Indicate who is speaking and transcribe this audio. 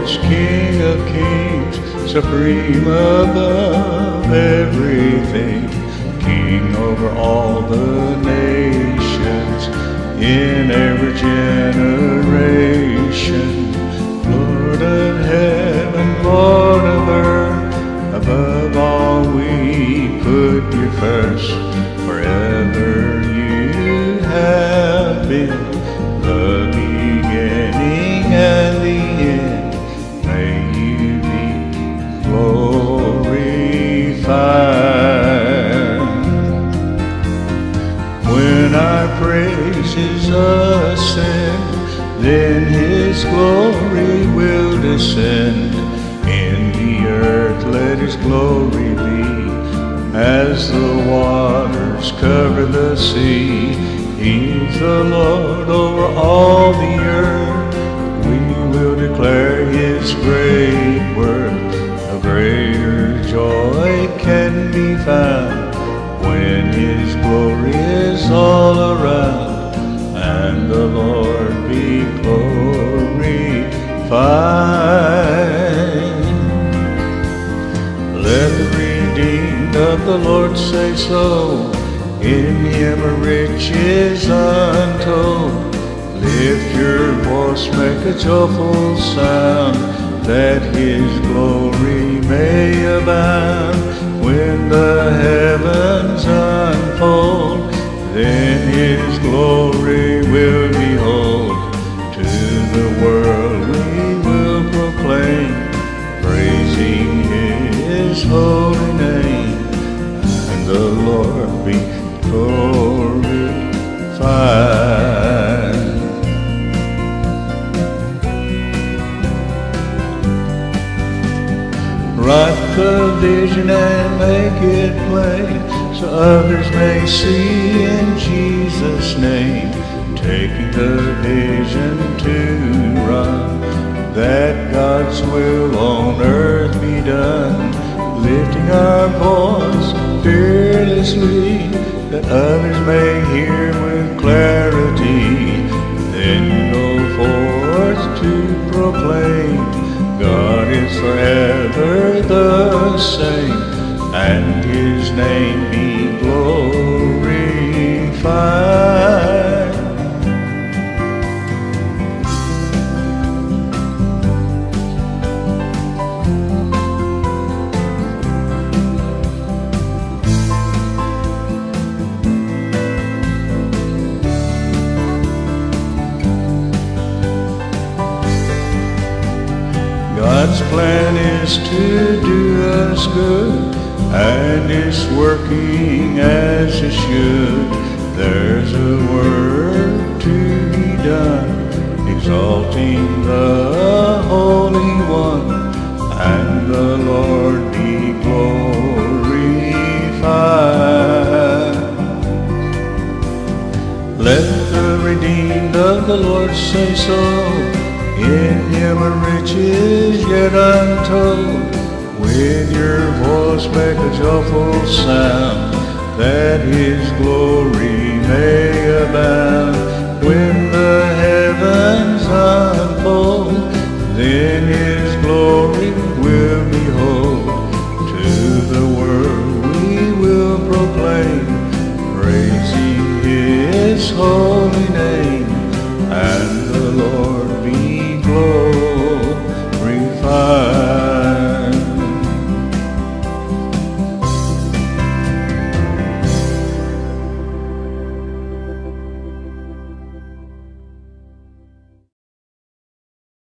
Speaker 1: lords, King of kings, supreme above everything, King over all the nations in every generation, Lord of heaven, Lord of earth, above all we put you first, forever you have been ascend, then His glory will descend. In the earth let His glory be, as the waters cover the sea. He's the Lord over all the earth. We will declare His great worth. A greater joy can be found when His glory is all around, and the Lord be glorified. Let the redeemed of the Lord say so. In him riches untold. Lift your voice, make a joyful sound, that his glory may abound. Holy name, and the Lord be glorified. Write the vision and make it plain so others may see in Jesus' name. Taking the vision to run, that God's will on earth be done. Lifting our voice fearlessly, that others may hear with clarity. Then go forth to proclaim God is forever the same, and His name be glorified. God's plan is to do us good, and it's working as it should. There's a work to be done, exalting the Holy One, and the Lord be glorified. Let the redeemed of the Lord say so. In him are riches yet untold. With your voice make a joyful sound, that his glory may abound. When the heavens unfold, then his glory will behold. To the world we will proclaim, praising his holy